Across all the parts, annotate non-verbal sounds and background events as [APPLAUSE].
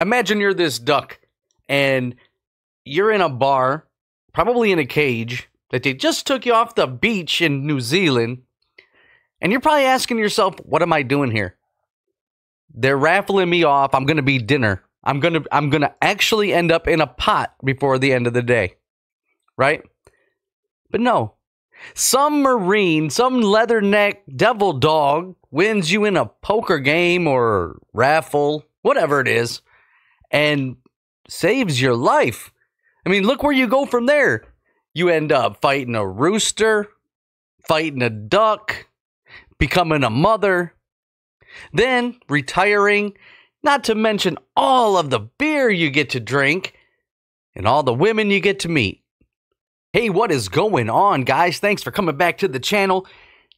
Imagine you're this duck and you're in a bar, probably in a cage, that they just took you off the beach in New Zealand. And you're probably asking yourself, what am I doing here? They're raffling me off. I'm going to be dinner. I'm going to I'm going to actually end up in a pot before the end of the day. Right? But no. Some marine, some leatherneck devil dog wins you in a poker game or raffle, whatever it is, and saves your life. I mean, look where you go from there. You end up fighting a rooster, fighting a duck, becoming a mother, then retiring, not to mention all of the beer you get to drink and all the women you get to meet. Hey, what is going on, guys? Thanks for coming back to the channel.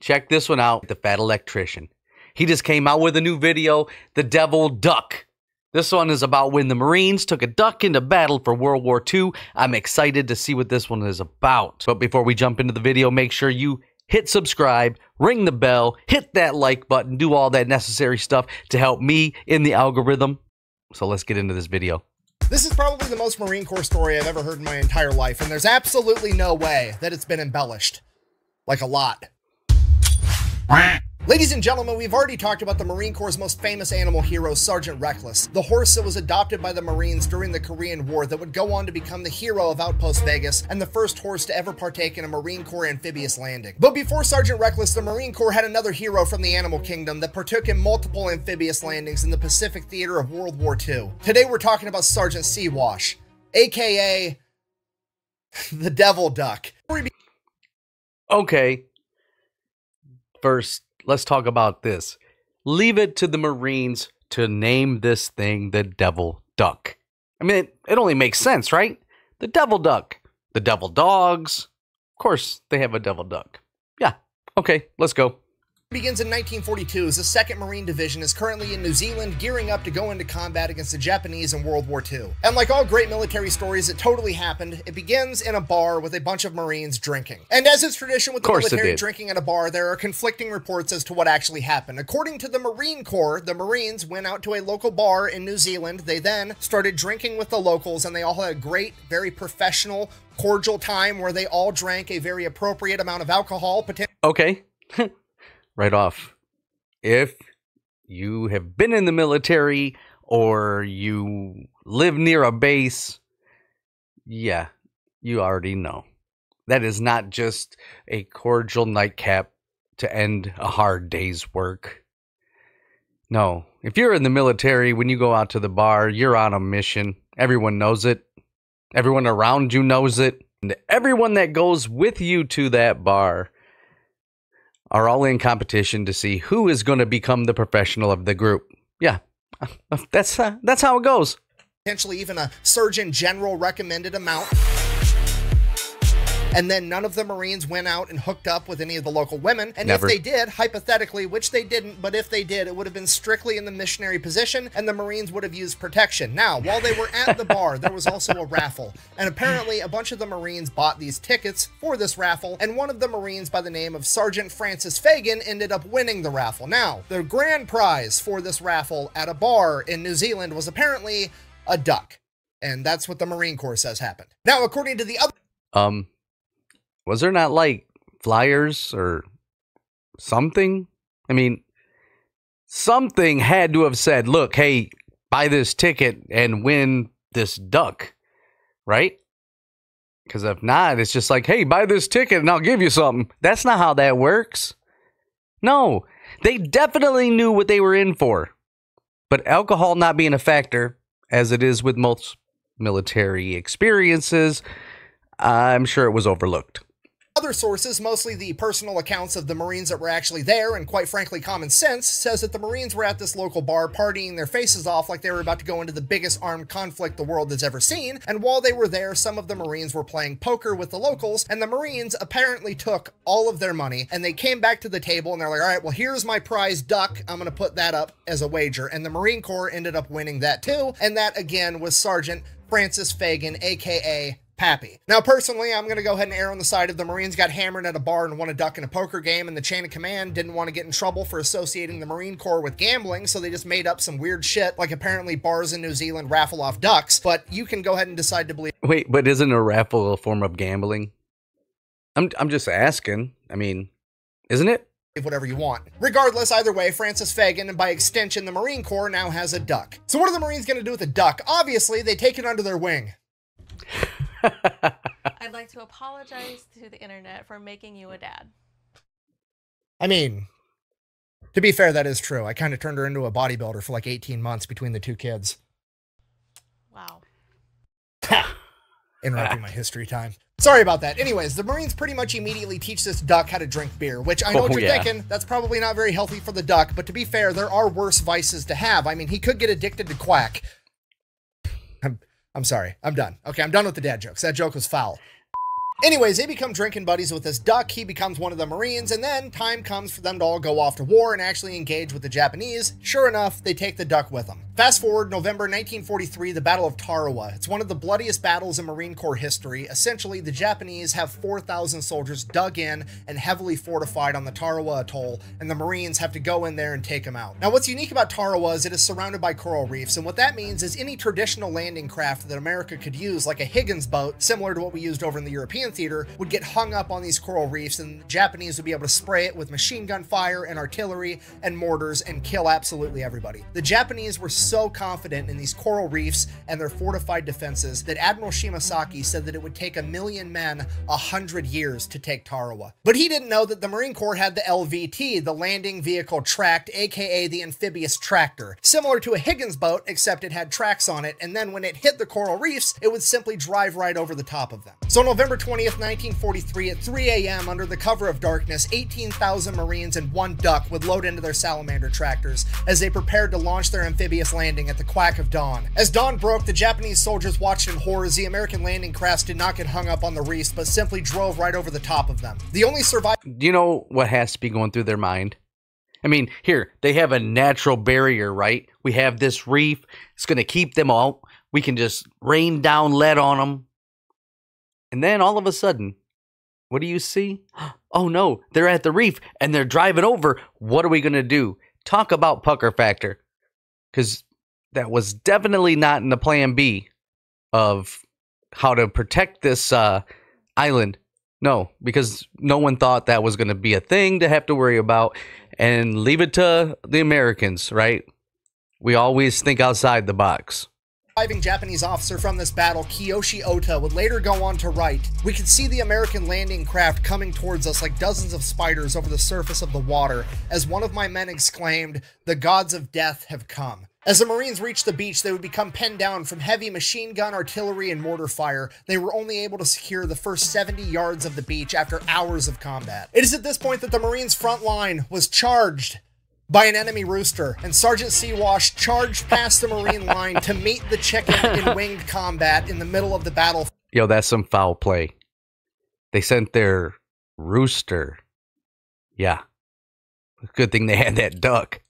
Check this one out The Fat Electrician. He just came out with a new video, The Devil Duck. This one is about when the Marines took a duck into battle for World War II. I'm excited to see what this one is about. But before we jump into the video, make sure you hit subscribe, ring the bell, hit that like button, do all that necessary stuff to help me in the algorithm. So let's get into this video. This is probably the most Marine Corps story I've ever heard in my entire life, and there's absolutely no way that it's been embellished. Like a lot. Ladies and gentlemen, we've already talked about the Marine Corps' most famous animal hero, Sergeant Reckless, the horse that was adopted by the Marines during the Korean War that would go on to become the hero of Outpost Vegas and the first horse to ever partake in a Marine Corps amphibious landing. But before Sergeant Reckless, the Marine Corps had another hero from the animal kingdom that partook in multiple amphibious landings in the Pacific theater of World War II. Today we're talking about Sergeant Siwash, aka [LAUGHS] the Devil Duck. Okay. First, let's talk about this. Leave it to the Marines to name this thing the Devil Duck. I mean, it, it only makes sense, right? The Devil Duck, the Devil Dogs. Of course, they have a Devil Duck. Yeah, okay, let's go begins in 1942 as the 2nd Marine Division is currently in New Zealand gearing up to go into combat against the Japanese in World War II. And like all great military stories, it totally happened. It begins in a bar with a bunch of Marines drinking. And as is tradition with the military drinking at a bar, there are conflicting reports as to what actually happened. According to the Marine Corps, the Marines went out to a local bar in New Zealand. They then started drinking with the locals and they all had a great, very professional, cordial time where they all drank a very appropriate amount of alcohol. Okay. [LAUGHS] right off. If you have been in the military or you live near a base, yeah, you already know. That is not just a cordial nightcap to end a hard day's work. No, if you're in the military, when you go out to the bar, you're on a mission. Everyone knows it. Everyone around you knows it. And everyone that goes with you to that bar are all in competition to see who is going to become the professional of the group. Yeah, [LAUGHS] that's uh, that's how it goes. Potentially even a surgeon general recommended amount and then none of the Marines went out and hooked up with any of the local women. And Never. if they did, hypothetically, which they didn't, but if they did, it would have been strictly in the missionary position, and the Marines would have used protection. Now, while they were at the bar, there was also a raffle, and apparently a bunch of the Marines bought these tickets for this raffle, and one of the Marines by the name of Sergeant Francis Fagan ended up winning the raffle. Now, the grand prize for this raffle at a bar in New Zealand was apparently a duck. And that's what the Marine Corps says happened. Now, according to the other. Um, was there not like flyers or something? I mean, something had to have said, look, hey, buy this ticket and win this duck, right? Because if not, it's just like, hey, buy this ticket and I'll give you something. That's not how that works. No, they definitely knew what they were in for. But alcohol not being a factor, as it is with most military experiences, I'm sure it was overlooked. Other sources, mostly the personal accounts of the Marines that were actually there, and quite frankly common sense, says that the Marines were at this local bar partying their faces off like they were about to go into the biggest armed conflict the world has ever seen, and while they were there, some of the Marines were playing poker with the locals, and the Marines apparently took all of their money, and they came back to the table and they're like, alright, well here's my prize duck, I'm gonna put that up as a wager, and the Marine Corps ended up winning that too, and that again was Sergeant Francis Fagan, aka Pappy. Now, personally, I'm going to go ahead and err on the side of the Marines got hammered at a bar and won a duck in a poker game, and the chain of command didn't want to get in trouble for associating the Marine Corps with gambling, so they just made up some weird shit, like apparently bars in New Zealand raffle off ducks. But you can go ahead and decide to believe. Wait, but isn't a raffle a form of gambling? I'm I'm just asking. I mean, isn't it? whatever you want. Regardless, either way, Francis Fagan, and by extension the Marine Corps, now has a duck. So what are the Marines going to do with a duck? Obviously, they take it under their wing. I'd like to apologize to the internet for making you a dad. I mean, to be fair, that is true. I kind of turned her into a bodybuilder for like 18 months between the two kids. Wow. [LAUGHS] Interrupting my [LAUGHS] history time. Sorry about that. Anyways, the Marines pretty much immediately teach this duck how to drink beer, which I know oh, what you're yeah. thinking. That's probably not very healthy for the duck, but to be fair, there are worse vices to have. I mean, he could get addicted to quack. [LAUGHS] I'm, I'm sorry. I'm done. Okay, I'm done with the dad jokes. That joke was foul. Anyways, they become drinking buddies with this duck. He becomes one of the Marines, and then time comes for them to all go off to war and actually engage with the Japanese. Sure enough, they take the duck with them. Fast forward November 1943, the Battle of Tarawa. It's one of the bloodiest battles in Marine Corps history. Essentially, the Japanese have 4,000 soldiers dug in and heavily fortified on the Tarawa Atoll, and the Marines have to go in there and take them out. Now, what's unique about Tarawa is it is surrounded by coral reefs, and what that means is any traditional landing craft that America could use, like a Higgins boat, similar to what we used over in the European theater, would get hung up on these coral reefs, and the Japanese would be able to spray it with machine gun fire and artillery and mortars and kill absolutely everybody. The Japanese were confident in these coral reefs and their fortified defenses that Admiral Shibazaki said that it would take a million men a hundred years to take Tarawa. But he didn't know that the Marine Corps had the LVT, the Landing Vehicle Tracked, aka the Amphibious Tractor, similar to a Higgins boat, except it had tracks on it, and then when it hit the coral reefs, it would simply drive right over the top of them. So November 20th, 1943, at 3 a.m., under the cover of darkness, 18,000 Marines and one duck would load into their salamander tractors as they prepared to launch their amphibious landing at the quack of dawn. As dawn broke, the Japanese soldiers watched in horror as the American landing crafts did not get hung up on the reefs, but simply drove right over the top of them. The only survivor. Do you know what has to be going through their mind? I mean, here, they have a natural barrier, right? We have this reef. It's going to keep them out. We can just rain down lead on them. And then all of a sudden, what do you see? [GASPS] Oh no, they're at the reef and they're driving over. What are we going to do? Talk about pucker factor. Because that was definitely not in the plan B of how to protect this uh, island. No, because no one thought that was going to be a thing to have to worry about and leave it to the Americans, right? We always think outside the box surviving Japanese officer from this battle, Kiyoshi Ota, would later go on to write, We could see the American landing craft coming towards us like dozens of spiders over the surface of the water, as one of my men exclaimed, The gods of death have come. As the Marines reached the beach, they would become pinned down from heavy machine gun, artillery, and mortar fire. They were only able to secure the first 70 yards of the beach after hours of combat. It is at this point that the Marines' front line was charged by an enemy rooster, and Sergeant Siwash charged past the Marine line to meet the chicken in [LAUGHS] winged combat in the middle of the battle. Yo, that's some foul play. They sent their rooster. Yeah. Good thing they had that duck.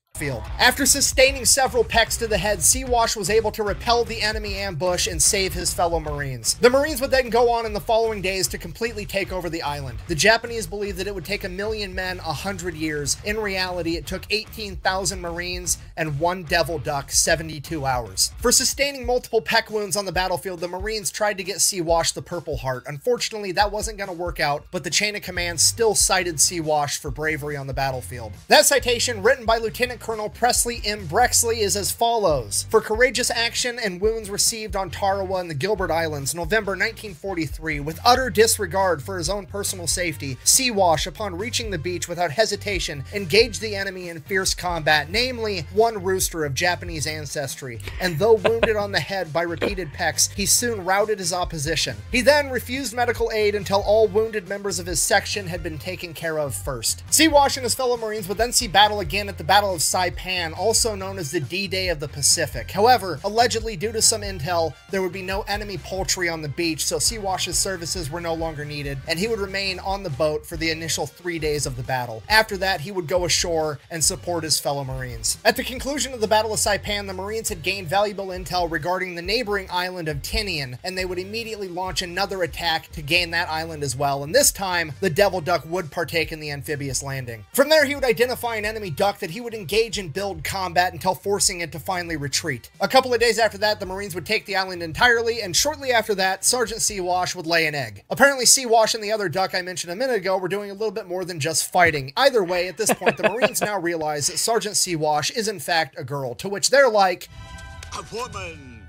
After sustaining several pecks to the head, Siwash was able to repel the enemy ambush and save his fellow Marines. The Marines would then go on in the following days to completely take over the island. The Japanese believed that it would take a million men a hundred years. In reality, it took 18,000 Marines and one Devil Duck 72 hours. For sustaining multiple peck wounds on the battlefield, the Marines tried to get Siwash the Purple Heart. Unfortunately, that wasn't going to work out, but the chain of command still cited Siwash for bravery on the battlefield. That citation, written by Lieutenant Colonel Presley M. Brexley is as follows For courageous action and wounds received on Tarawa and the Gilbert Islands, November 1943, with utter disregard for his own personal safety, Siwash, upon reaching the beach without hesitation, engaged the enemy in fierce combat, namely one rooster of Japanese ancestry, and though wounded on the head by repeated pecks, he soon routed his opposition. He then refused medical aid until all wounded members of his section had been taken care of first. Siwash and his fellow Marines would then see battle again at the Battle of Saipan, also known as the D-Day of the Pacific. However, allegedly due to some intel, there would be no enemy poultry on the beach, so Siwash's services were no longer needed, and he would remain on the boat for the initial three days of the battle. After that, he would go ashore and support his fellow Marines. At the conclusion of the Battle of Saipan, the Marines had gained valuable intel regarding the neighboring island of Tinian, and they would immediately launch another attack to gain that island as well, and this time, the Devil Duck would partake in the amphibious landing. From there, he would identify an enemy duck that he would engage in build combat until forcing it to finally retreat. A couple of days after that, the Marines would take the island entirely, and shortly after that, Sergeant Siwash would lay an egg. Apparently, Siwash and the other duck I mentioned a minute ago were doing a little bit more than just fighting. Either way, at this point, the Marines now realize that Sergeant Siwash is in fact a girl, to which they're like, A woman!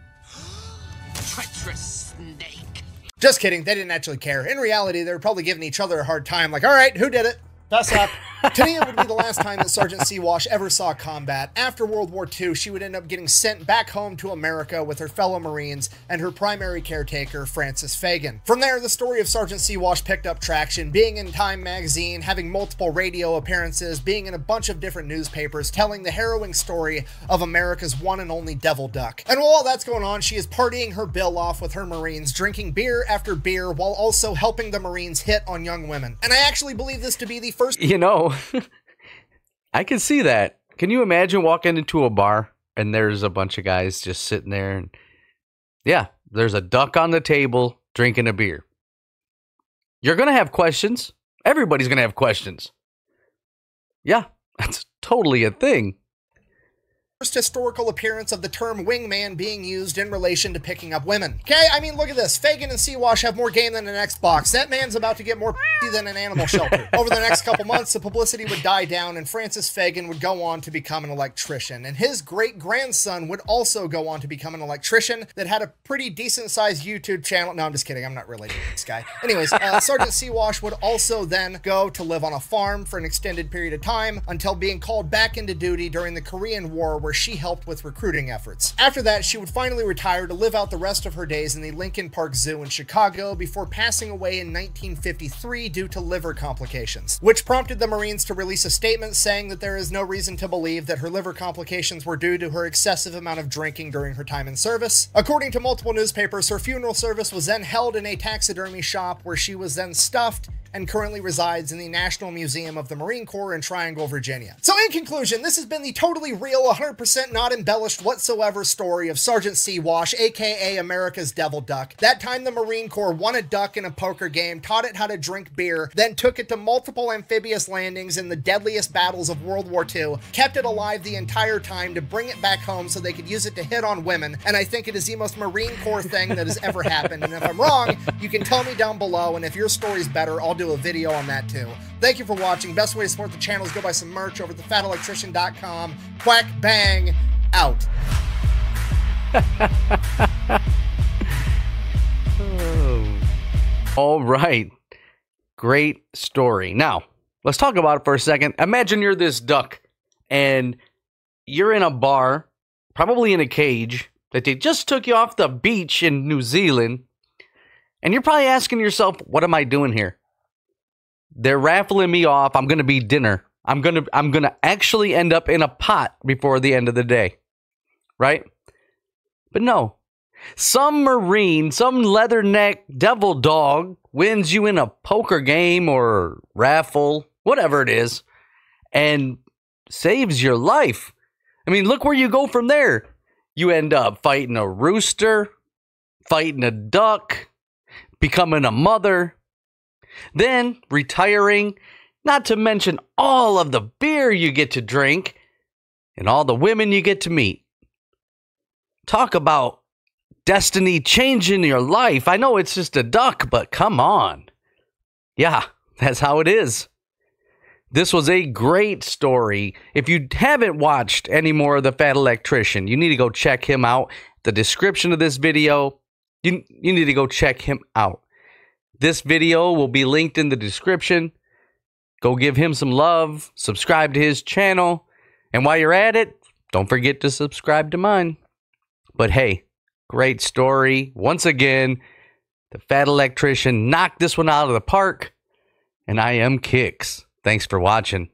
Treacherous snake! Just kidding, they didn't actually care. In reality, they were probably giving each other a hard time, like, alright, who did it? Fess up. Tinian would be the last time that Sergeant Siwash ever saw combat. After World War II, she would end up getting sent back home to America with her fellow Marines and her primary caretaker, Francis Fagan. From there, the story of Sergeant Siwash picked up traction, being in Time magazine, having multiple radio appearances, being in a bunch of different newspapers, telling the harrowing story of America's one and only devil duck. And while all that's going on, she is partying her bill off with her Marines, drinking beer after beer, while also helping the Marines hit on young women. And I actually believe this to be the first You know, [LAUGHS] I can see that. Can you imagine walking into a bar and there's a bunch of guys just sitting there and yeah, there's a duck on the table drinking a beer. You're going to have questions. Everybody's going to have questions. Yeah, [LAUGHS] that's totally a thing. first historical appearance of the term wingman being used in relation to picking up women. Okay, I mean, look at this. Fagan and Siwash have more game than an Xbox. That man's about to get more than an animal shelter. Over the next couple months, the publicity would die down, and Francis Fagan would go on to become an electrician. And his great grandson would also go on to become an electrician that had a pretty decent sized YouTube channel. No, I'm just kidding. I'm not related to this guy. Anyways, uh, Sergeant Siwash would also then go to live on a farm for an extended period of time until being called back into duty during the Korean War, where she helped with recruiting efforts. After that, she would finally retire to live out the rest of her days in the Lincoln Park Zoo in Chicago before passing away in 1953 due to liver complications, which prompted the Marines to release a statement saying that there is no reason to believe that her liver complications were due to her excessive amount of drinking during her time in service. According to multiple newspapers, her funeral service was then held in a taxidermy shop where she was then stuffed and currently resides in the National Museum of the Marine Corps in Triangle, Virginia. So, in conclusion, this has been the totally real, 100% not embellished whatsoever story of Sergeant Siwash, aka America's Devil Duck. That time the Marine Corps won a duck in a poker game, taught it how to drink beer, then took it to multiple amphibious landings in the deadliest battles of World War II, kept it alive the entire time to bring it back home so they could use it to hit on women, and I think it is the most Marine Corps thing that has ever happened. And if I'm wrong, you can tell me down below, and if your story's better, I'll do a video on that too. Thank you for watching. Best way to support the channel is go buy some merch over at thefatelectrician.com. Quack bang out. Oh. [LAUGHS] All right. Great story. Now, let's talk about it for a second. Imagine you're this duck and you're in a bar, probably in a cage, that they just took you off the beach in New Zealand. And you're probably asking yourself, what am I doing here? They're raffling me off. I'm going to be dinner. I'm going to I'm going to actually end up in a pot before the end of the day. Right? But no, some marine, some leatherneck devil dog wins you in a poker game or raffle, whatever it is, and saves your life. I mean, look where you go from there. You end up fighting a rooster, fighting a duck, becoming a mother, then retiring, not to mention all of the beer you get to drink and all the women you get to meet. Talk about destiny changing your life. I know it's just a duck, but come on. Yeah, [LAUGHS] that's how it is. This was a great story. If you haven't watched any more of The Fat Electrician, you need to go check him out. The description of this video, you, you need to go check him out. This video will be linked in the description. Go give him some love, subscribe to his channel, and while you're at it, don't forget to subscribe to mine. But hey, great story. Once again, the fat electrician knocked this one out of the park, and I am Kicks. Thanks for watching.